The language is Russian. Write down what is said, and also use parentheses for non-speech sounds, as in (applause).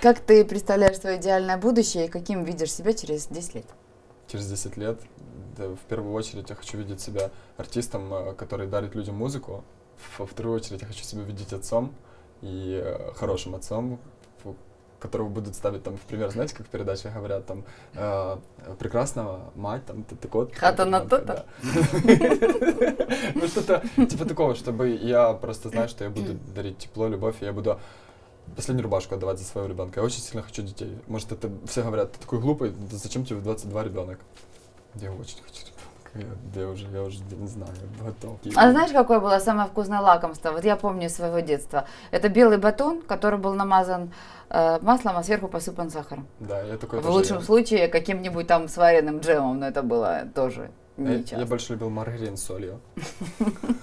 Как ты представляешь свое идеальное будущее и каким видишь себя через 10 лет? Через 10 лет, да, в первую очередь, я хочу видеть себя артистом, э, который дарит людям музыку. Во вторую очередь, я хочу себя видеть отцом и э, хорошим отцом, которого будут ставить там в пример, знаете, как в передаче говорят, там, э, прекрасного мать, там, ты такой вот. Хата на да. (laughs) Ну, что-то типа такого, чтобы я просто знаю, что я буду дарить тепло, любовь, и я буду последнюю рубашку отдавать за своего ребенка. Я очень сильно хочу детей. Может, это все говорят, ты такой глупый, зачем тебе в 22 ребенок? Я очень хочу ребенка. Я, я уже, я уже не знаю, я готов. А знаешь, какое было самое вкусное лакомство? Вот я помню своего детства. Это белый батон, который был намазан э, маслом, а сверху посыпан сахаром. Да, я такой В лучшем ем. случае каким-нибудь там сваренным джемом, но это было тоже Я, не я часто. больше любил маргарин с солью. (laughs)